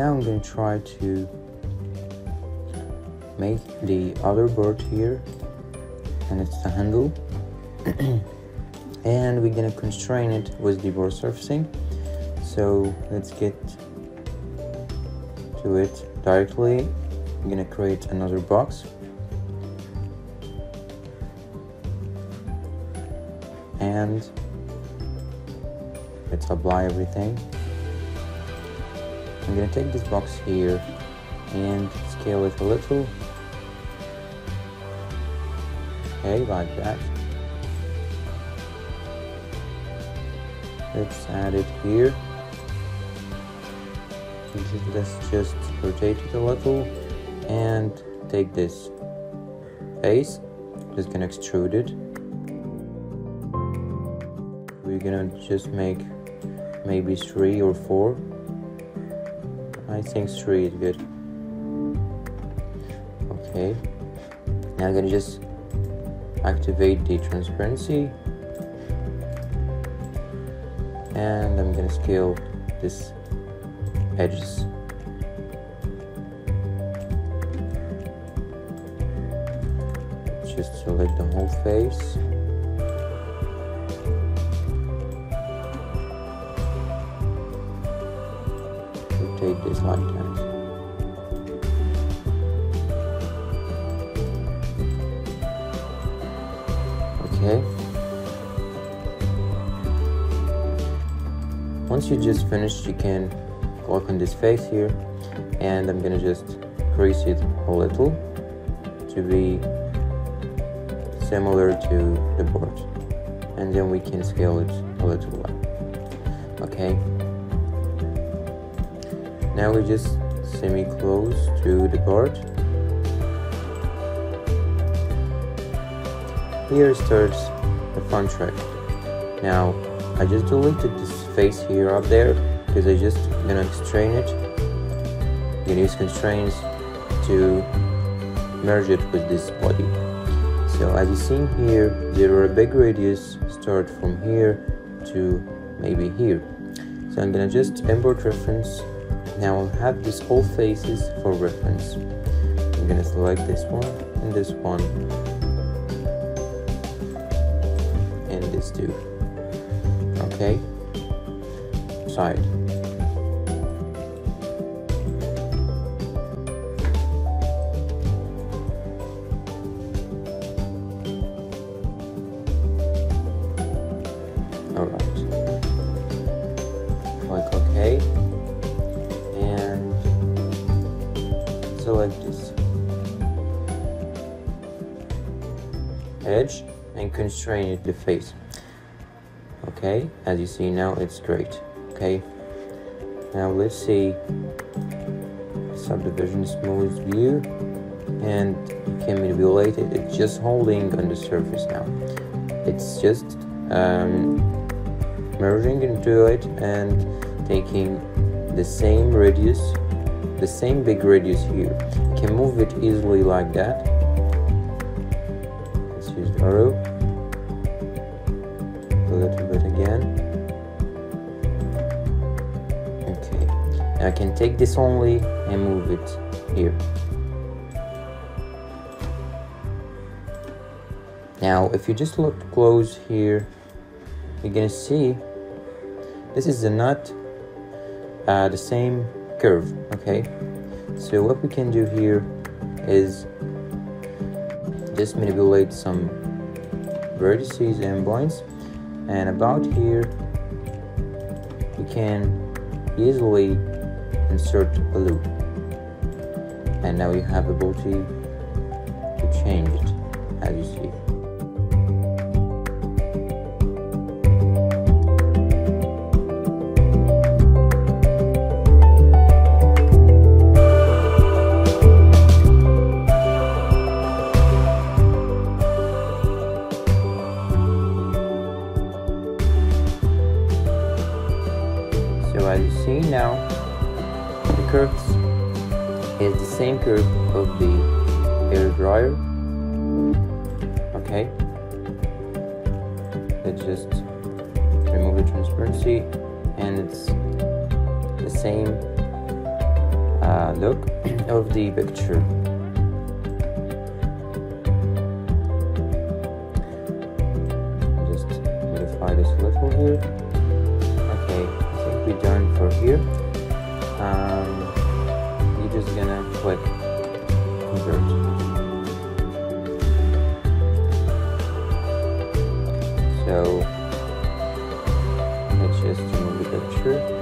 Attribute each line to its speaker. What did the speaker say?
Speaker 1: now I'm gonna try to make the other board here and it's the handle. And we're gonna constrain it with the board surfacing. So let's get to it directly. I'm gonna create another box. And let's apply everything I'm gonna take this box here and scale it a little. Okay like that. Let's add it here. Let's just rotate it a little and take this face. Just gonna extrude it. We're gonna just make maybe three or four I think three is good. Okay. Now I'm gonna just activate the transparency. And I'm gonna scale this edges. Just select the whole face rotate this like that. Okay. Once you just finished you can work on this face here and I'm gonna just crease it a little to be similar to the board. And then we can scale it a little okay now we just semi close to the board here starts the front track. Now I just deleted this face here up there because I just gonna constrain it. You can use constraints to merge it with this body. So as you see here there are a big radius start from here to maybe here. So I'm gonna just import reference now I'll have these whole faces for reference. I'm gonna select this one and this one. And this two. Okay? Side edge and constrain the face. Okay as you see now it's great okay now let's see. Subdivision smooth view and you can manipulate it. It's just holding on the surface now. It's just um, merging into it and taking the same radius the same big radius here. You can move it easily like that use a little bit again. Okay. Now I can take this only and move it here. Now if you just look close here you're gonna see this is the uh, the same curve okay? So what we can do here is just manipulate some vertices and points. And about here we can easily insert a loop. And now you have the ability to change it as you see now, the curves is the same curve of the hair dryer. Okay. Let's just remove the transparency and it's the same uh, look of the picture. Just modify this a little here. Okay, should be done for here. Um, you're just gonna click convert. So let's just remove the picture.